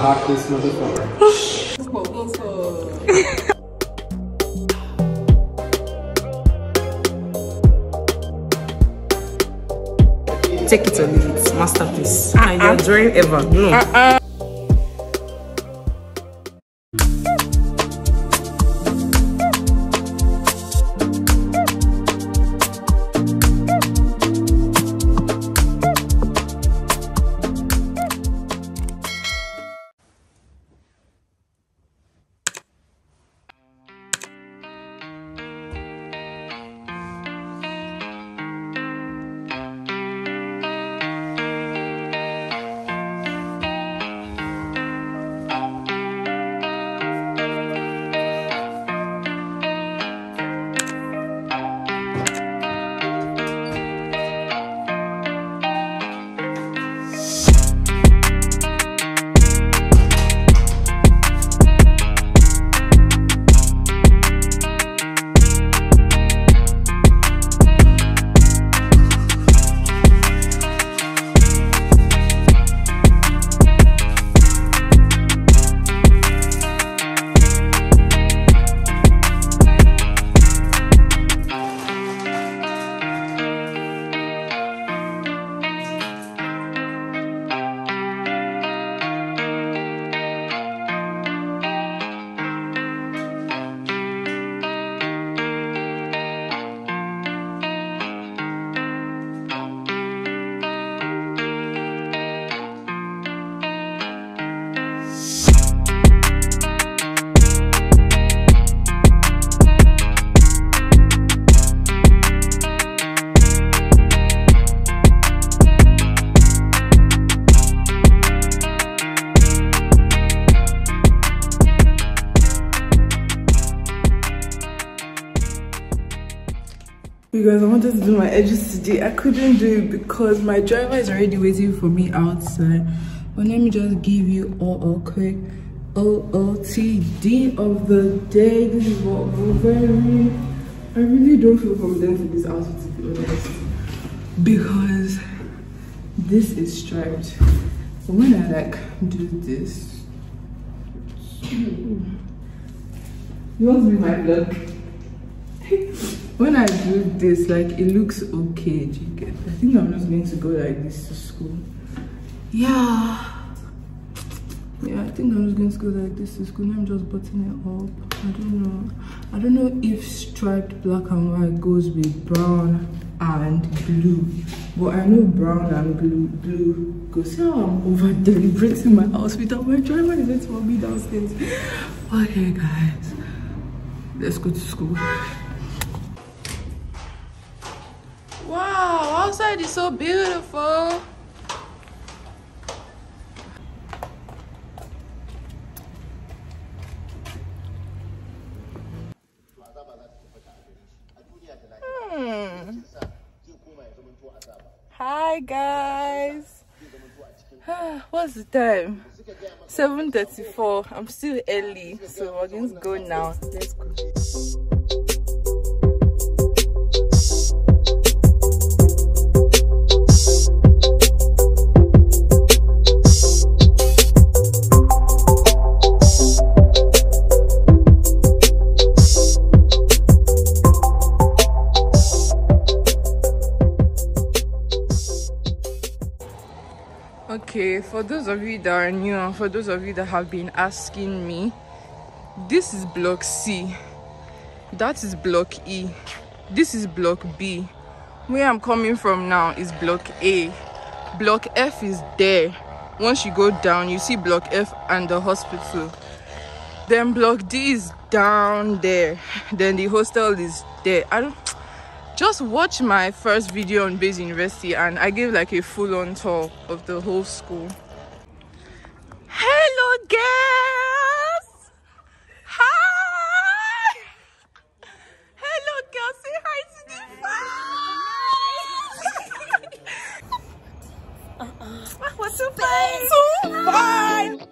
heartless motherfucker. Take it or leave it. Masterpiece. Ah, you're ah, ah. drawing ever. No. Ah, You guys, I wanted to do my edges today. I couldn't do it because my driver is already waiting for me outside. But let me just give you all a quick OOTD of the day. This is what we're wearing. I really don't feel confident in this outfit to be honest. Because this is striped. But when I like do this, you want to be my vlog? when I do this, like it looks okay. I think I'm just going to go like this to school. Yeah. Yeah, I think I'm just going to go like this to school. I'm just button it up. I don't know. I don't know if striped black and white goes with brown and blue. But I know brown and blue blue goes. See how I'm over deliberating my house without my driver is waiting for me downstairs. Okay guys. Let's go to school. Wow, outside is so beautiful. Hmm. Hi guys. What's the time? 7.34. I'm still early, so we're going to go now. Let's go. Okay for those of you that are new and for those of you that have been asking me this is block c. That is block e. This is block b. Where i'm coming from now is block a. Block f is there. Once you go down you see block f and the hospital. Then block d is down there. Then the hostel is there. I don't just watch my first video on Baze University and I gave like a full-on tour of the whole school. Hello girls! Hi! Hello girls, say hi to the fans! uh-uh. What's so fine? So fine!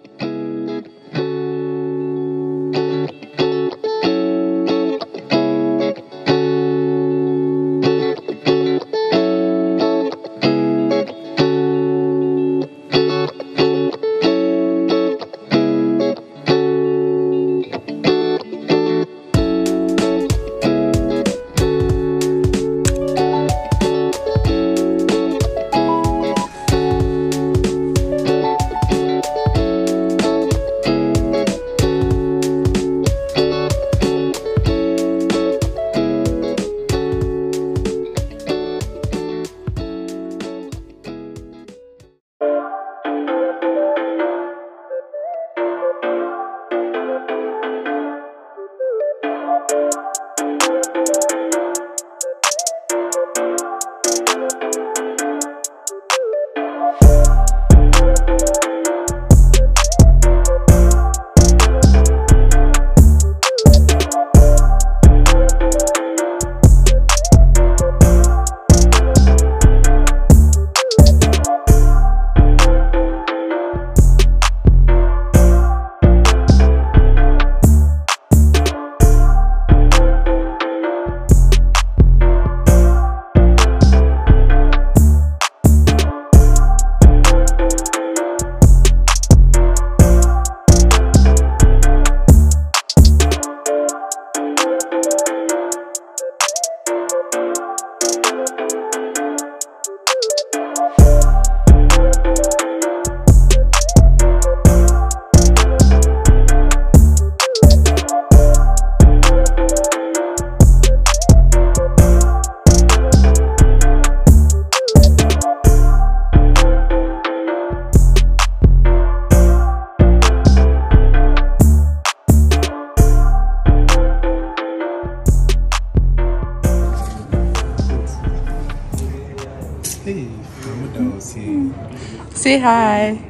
Say hi.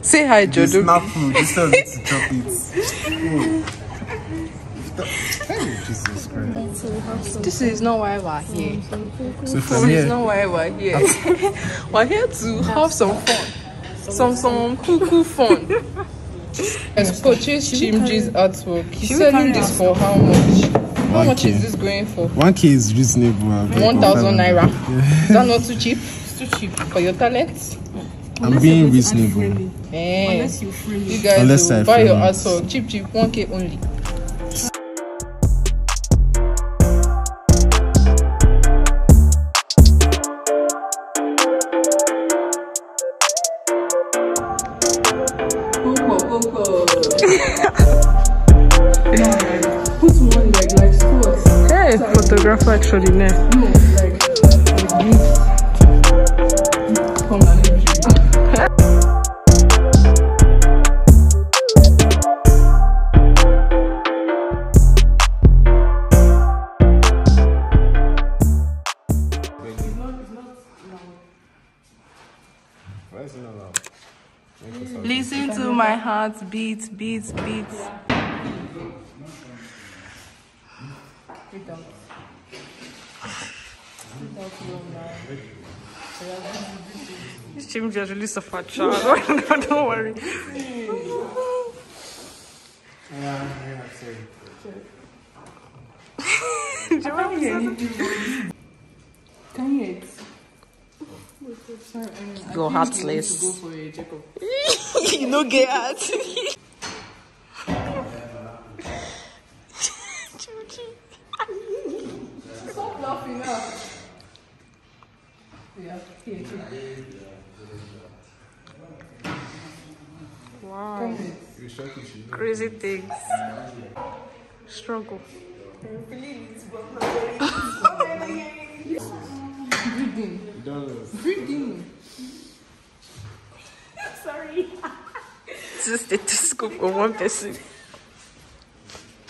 Say hi, This Jodo. not food. This tell me to chop it. Hey, Jesus Christ. This is not why we're here. So This from is not why we're here. we're here to have some fun. Some some cool cool fun. And purchase Chimji's artwork. He's selling this for how much? How much is this going for? one K is reasonable. I'll get One for thousand 500. naira. Is that not too cheap? It's too cheap for your talent. I'm being reasonable. Eh, Unless you free you guys Unless will I buy your artwork cheap cheap one k only. Hey, photographer extraordinaire. No, beats, beats, beats. This team just released a fat child. Don't worry. Can you? go heartless. Go for a Jacob. you no get heart. Stop laughing now. Yeah, here, here. Wow. Crazy things. Struggle. Breathing. Breathing. This assustée tout ce qu'on moins personne.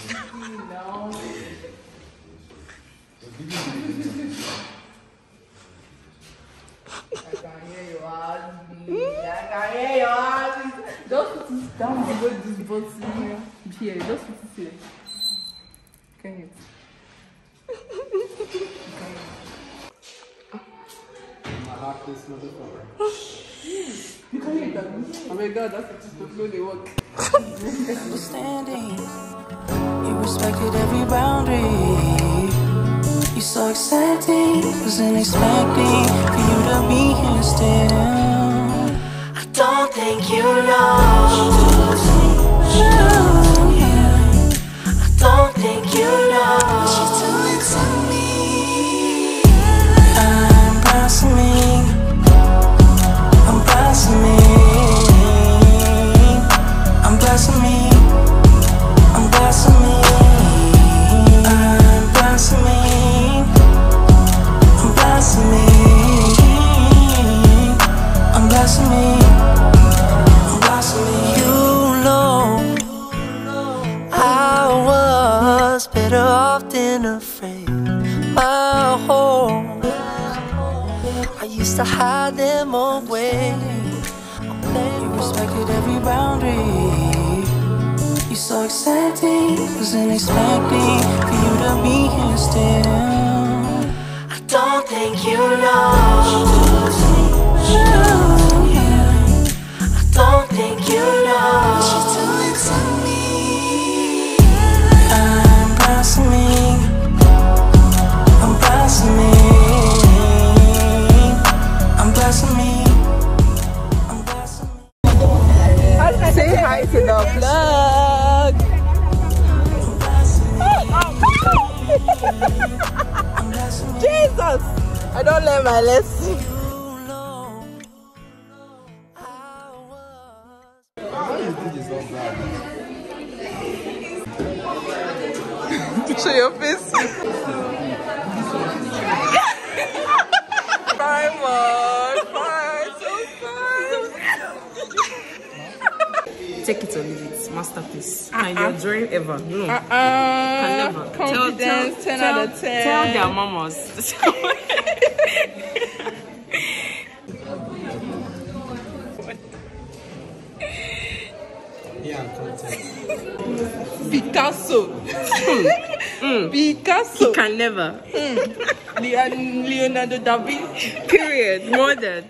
Non. Dá um bolsinho. Bia, em cima do. Work. understanding. You respected every boundary. You so exciting, wasn't expecting for you to be here still. I don't think you know. Better off than afraid. My home, I used to hide them away. You respected every boundary. You so exciting, wasn't expecting for you to be here still. I don't think you know. your face. Take it or leave it, masterpiece. Uh -uh. And your ah. dream ever. No. Uh -uh. Can never. Confidence, tell, tell, 10 tell, out of 10. Tell their mamas. Picasso. content. Picasso. Picasso. Can never. Mm. Leon- Leonardo da Vinci. Period. Modern.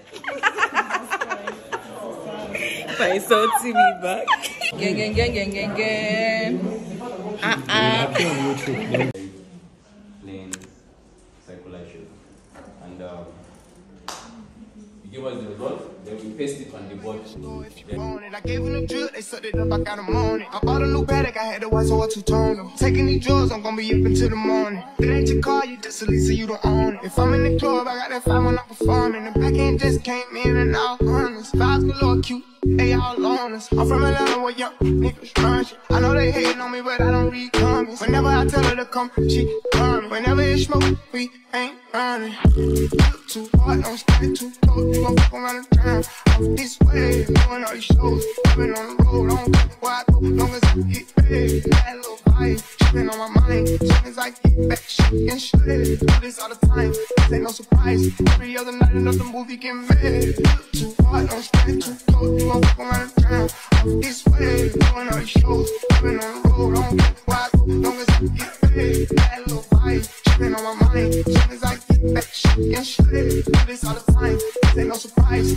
By insulting me back. Gang, gang, gang, gang, gang, gang. Uh-uh. Happy on road trip. then. plain circulation. And um, you give us the result, then we paste it on the board. Then on it. I gave them the drill, they sucked it up, I got them on it. I bought a new Patek, I had to watch so I two-tone them. Taking these drugs, I'm gonna be up until the morning. It ain't your car, you just a lease, so you don't own it. If I'm in the club, I got that five when I'm performing. The back end just came in and out honest. Vibes galore, cute. They all on us. I'm from Atlanta where young niggas run shit. I know they hating on me, but I don't read comments. Whenever I tell her to come, she coming. Whenever it's smoke, we ain't running. Look too hard, don't stay too close. You gon' fuck around and drown. Off this way, doing all these shows. I've on the road, I don't care where I go. Long as I get paid, that little vibe. She been on my mind. Soon as I get back, she getting shredded. Do this all the time. This ain't no surprise. Every other night, another movie get made. Look too hard, don't stay too close. You fuck around drown. Off this way, doing shows. I've on the road, don't care go. Long as I get paid, that little vibe. On my mind. Soon as I Every other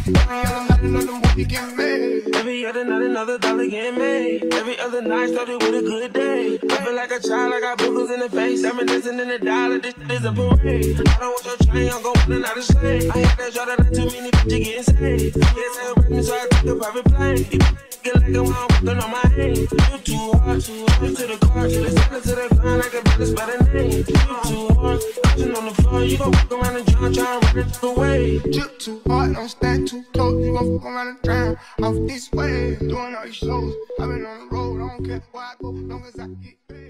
night, another movie get made. Every other night, another dollar getting made. Every other night started with a good day. I like a child, I got boogers in the face. I'm dancing in the dollar, this is a parade. I don't want your chain, I'm going another slave. I had that shot that too many bitches getting saved. Yes, I rap me, so I took a private plane. Get like wild walking on my hand. You too hard, too hard to the car, to the center, to the ground, like a brother's by the name. You too hard, touching on the floor, you gon' walk around and drown, try and run it away. Drip too hard, don't stand too close. You gon' fuck around and drown. Off this way, doing all these shows. I've been on the road, I don't care where I go, long as I get